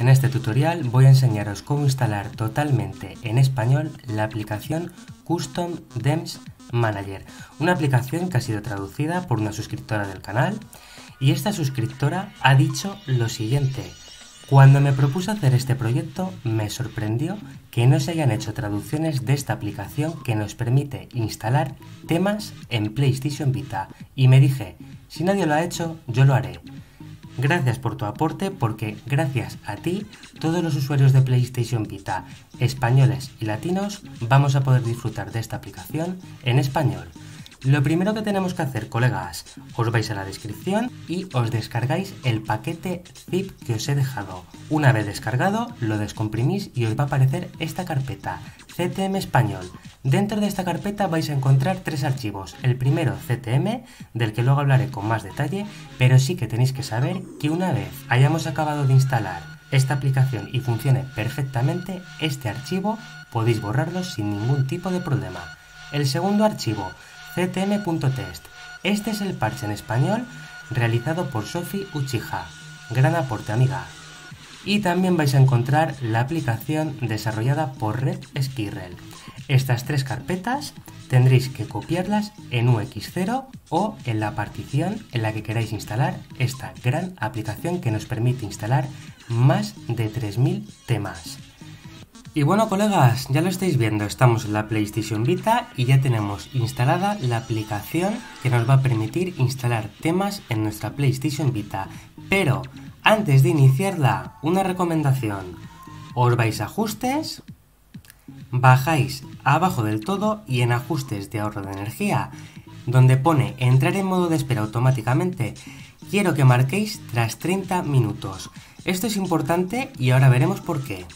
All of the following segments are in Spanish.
En este tutorial voy a enseñaros cómo instalar totalmente en español la aplicación Custom Dems Manager, una aplicación que ha sido traducida por una suscriptora del canal y esta suscriptora ha dicho lo siguiente. Cuando me propuse hacer este proyecto me sorprendió que no se hayan hecho traducciones de esta aplicación que nos permite instalar temas en PlayStation Vita y me dije, si nadie lo ha hecho, yo lo haré. Gracias por tu aporte porque gracias a ti todos los usuarios de PlayStation Vita, españoles y latinos, vamos a poder disfrutar de esta aplicación en español. Lo primero que tenemos que hacer, colegas, os vais a la descripción y os descargáis el paquete zip que os he dejado. Una vez descargado, lo descomprimís y os va a aparecer esta carpeta, CTM Español. Dentro de esta carpeta vais a encontrar tres archivos. El primero, CTM, del que luego hablaré con más detalle, pero sí que tenéis que saber que una vez hayamos acabado de instalar esta aplicación y funcione perfectamente, este archivo podéis borrarlo sin ningún tipo de problema. El segundo archivo, ctm.test. Este es el parche en español realizado por Sophie Uchiha. Gran aporte, amiga. Y también vais a encontrar la aplicación desarrollada por Red Skirrel. Estas tres carpetas tendréis que copiarlas en UX0 o en la partición en la que queráis instalar esta gran aplicación que nos permite instalar más de 3.000 temas. Y bueno colegas, ya lo estáis viendo, estamos en la PlayStation Vita y ya tenemos instalada la aplicación que nos va a permitir instalar temas en nuestra PlayStation Vita. Pero antes de iniciarla, una recomendación. Os vais a ajustes, bajáis abajo del todo y en ajustes de ahorro de energía, donde pone entrar en modo de espera automáticamente, quiero que marquéis tras 30 minutos. Esto es importante y ahora veremos por qué.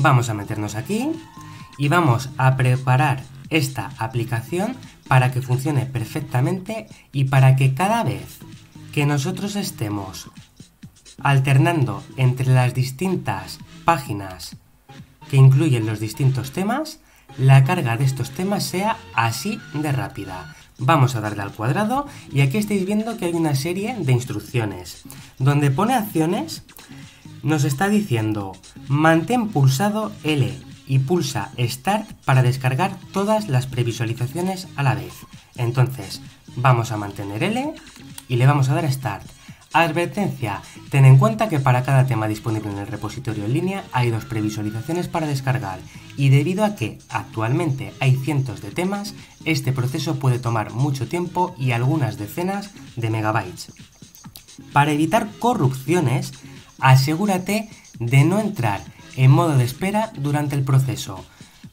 Vamos a meternos aquí y vamos a preparar esta aplicación para que funcione perfectamente y para que cada vez que nosotros estemos alternando entre las distintas páginas que incluyen los distintos temas, la carga de estos temas sea así de rápida. Vamos a darle al cuadrado y aquí estáis viendo que hay una serie de instrucciones. Donde pone acciones nos está diciendo mantén pulsado L y pulsa Start para descargar todas las previsualizaciones a la vez. Entonces, vamos a mantener L y le vamos a dar Start. Advertencia, ten en cuenta que para cada tema disponible en el repositorio en línea hay dos previsualizaciones para descargar y debido a que actualmente hay cientos de temas, este proceso puede tomar mucho tiempo y algunas decenas de megabytes. Para evitar corrupciones, asegúrate de no entrar en modo de espera durante el proceso.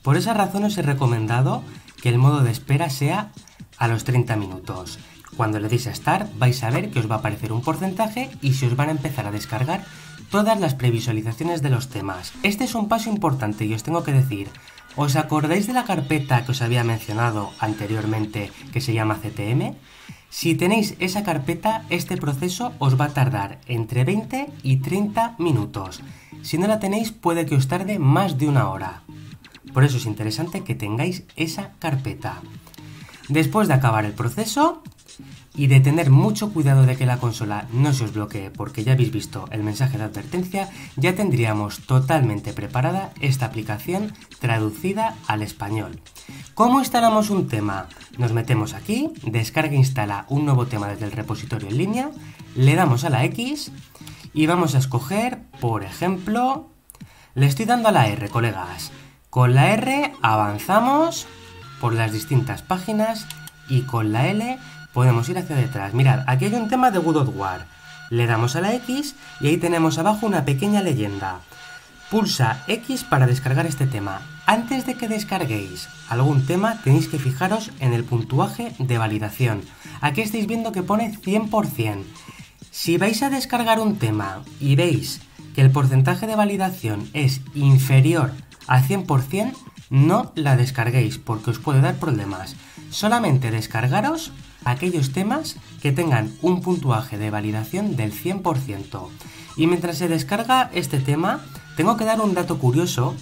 Por esa razón os he recomendado que el modo de espera sea a los 30 minutos. Cuando le deis a Start vais a ver que os va a aparecer un porcentaje y se os van a empezar a descargar todas las previsualizaciones de los temas. Este es un paso importante y os tengo que decir, ¿os acordáis de la carpeta que os había mencionado anteriormente que se llama CTM? Si tenéis esa carpeta, este proceso os va a tardar entre 20 y 30 minutos. Si no la tenéis, puede que os tarde más de una hora. Por eso es interesante que tengáis esa carpeta. Después de acabar el proceso, y de tener mucho cuidado de que la consola no se os bloquee porque ya habéis visto el mensaje de advertencia, ya tendríamos totalmente preparada esta aplicación traducida al español. ¿Cómo instalamos un tema? Nos metemos aquí, descarga e instala un nuevo tema desde el repositorio en línea, le damos a la X y vamos a escoger, por ejemplo, le estoy dando a la R, colegas. Con la R avanzamos por las distintas páginas y con la L podemos ir hacia detrás. Mirad, aquí hay un tema de God of War. Le damos a la X y ahí tenemos abajo una pequeña leyenda. Pulsa X para descargar este tema. Antes de que descarguéis algún tema tenéis que fijaros en el puntuaje de validación. Aquí estáis viendo que pone 100%. Si vais a descargar un tema y veis que el porcentaje de validación es inferior a 100%, no la descarguéis porque os puede dar problemas. Solamente descargaros aquellos temas que tengan un puntuaje de validación del 100%. Y mientras se descarga este tema, tengo que dar un dato curioso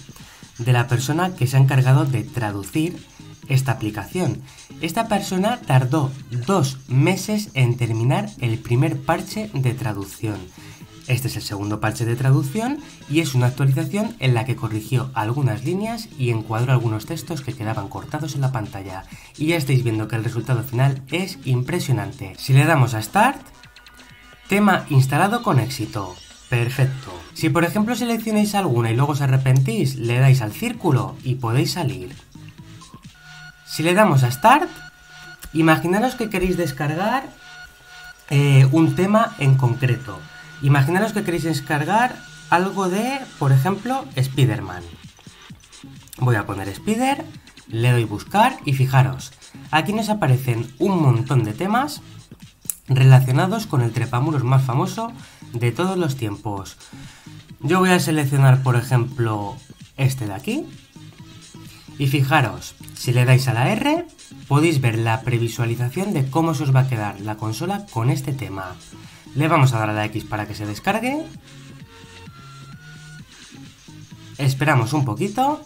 de la persona que se ha encargado de traducir esta aplicación. Esta persona tardó dos meses en terminar el primer parche de traducción. Este es el segundo parche de traducción y es una actualización en la que corrigió algunas líneas y encuadró algunos textos que quedaban cortados en la pantalla. Y ya estáis viendo que el resultado final es impresionante. Si le damos a Start, tema instalado con éxito. Perfecto. Si por ejemplo seleccionáis alguna y luego os arrepentís, le dais al círculo y podéis salir. Si le damos a Start, imaginaros que queréis descargar eh, un tema en concreto. Imaginaros que queréis descargar algo de, por ejemplo, Spider-Man. Voy a poner Spider, le doy buscar y fijaros, aquí nos aparecen un montón de temas relacionados con el trepamuros más famoso de todos los tiempos. Yo voy a seleccionar, por ejemplo, este de aquí. Y fijaros, si le dais a la R, podéis ver la previsualización de cómo se os va a quedar la consola con este tema. Le vamos a dar a la X para que se descargue. Esperamos un poquito.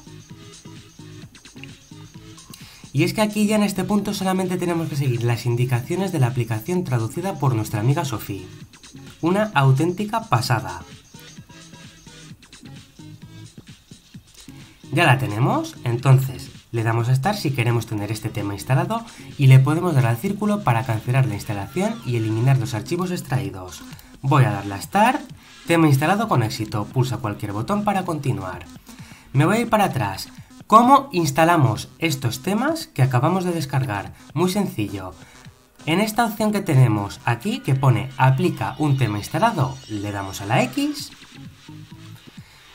Y es que aquí ya en este punto solamente tenemos que seguir las indicaciones de la aplicación traducida por nuestra amiga Sofía. Una auténtica pasada. Ya la tenemos, entonces le damos a Start si queremos tener este tema instalado y le podemos dar al círculo para cancelar la instalación y eliminar los archivos extraídos. Voy a darle a Start, tema instalado con éxito, pulsa cualquier botón para continuar. Me voy a ir para atrás. ¿Cómo instalamos estos temas que acabamos de descargar? Muy sencillo. En esta opción que tenemos aquí que pone aplica un tema instalado, le damos a la X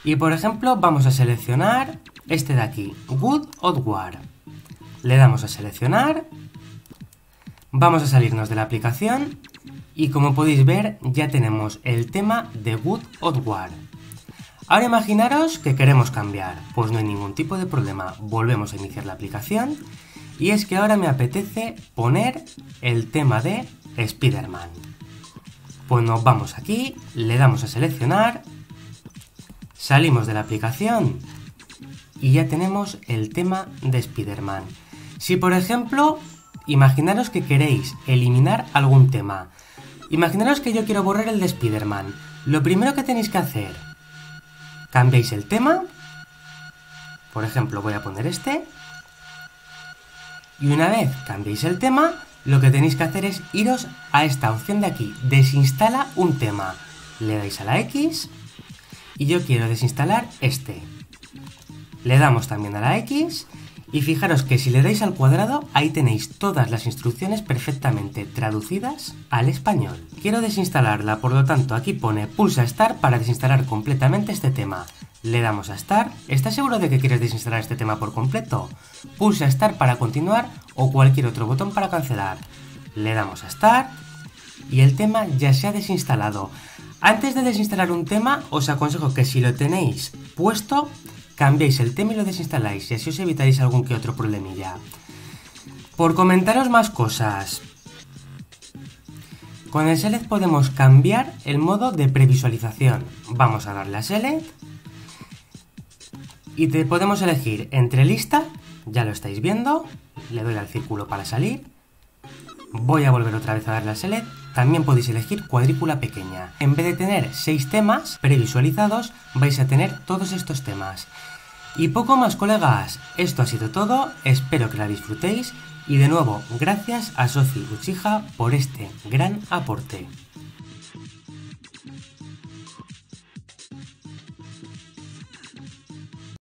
y por ejemplo vamos a seleccionar este de aquí, Good War. Le damos a seleccionar, vamos a salirnos de la aplicación. Y como podéis ver ya tenemos el tema de Good War. Ahora imaginaros que queremos cambiar, pues no hay ningún tipo de problema, volvemos a iniciar la aplicación. Y es que ahora me apetece poner el tema de Spider-Man. Pues nos vamos aquí, le damos a seleccionar, salimos de la aplicación y ya tenemos el tema de Spider-Man. Si por ejemplo, imaginaros que queréis eliminar algún tema. Imaginaros que yo quiero borrar el de Spider-Man. Lo primero que tenéis que hacer, cambiáis el tema. Por ejemplo, voy a poner este. Y una vez cambiéis el tema, lo que tenéis que hacer es iros a esta opción de aquí, desinstala un tema. Le dais a la X y yo quiero desinstalar este. Le damos también a la X y fijaros que si le dais al cuadrado, ahí tenéis todas las instrucciones perfectamente traducidas al español. Quiero desinstalarla, por lo tanto aquí pone pulsa Start para desinstalar completamente este tema. Le damos a Start. ¿Estás seguro de que quieres desinstalar este tema por completo? Pulsa Start para continuar o cualquier otro botón para cancelar. Le damos a Start y el tema ya se ha desinstalado. Antes de desinstalar un tema, os aconsejo que si lo tenéis puesto, cambiéis el tema y lo desinstaláis y así os evitaréis algún que otro problemilla. Por comentaros más cosas. Con el Select podemos cambiar el modo de previsualización. Vamos a darle a Select y te podemos elegir entre lista, ya lo estáis viendo, le doy al círculo para salir, voy a volver otra vez a darle a Select, también podéis elegir cuadrícula pequeña. En vez de tener 6 temas previsualizados, vais a tener todos estos temas. Y poco más colegas, esto ha sido todo, espero que la disfrutéis y de nuevo gracias a Sofi Uchija por este gran aporte.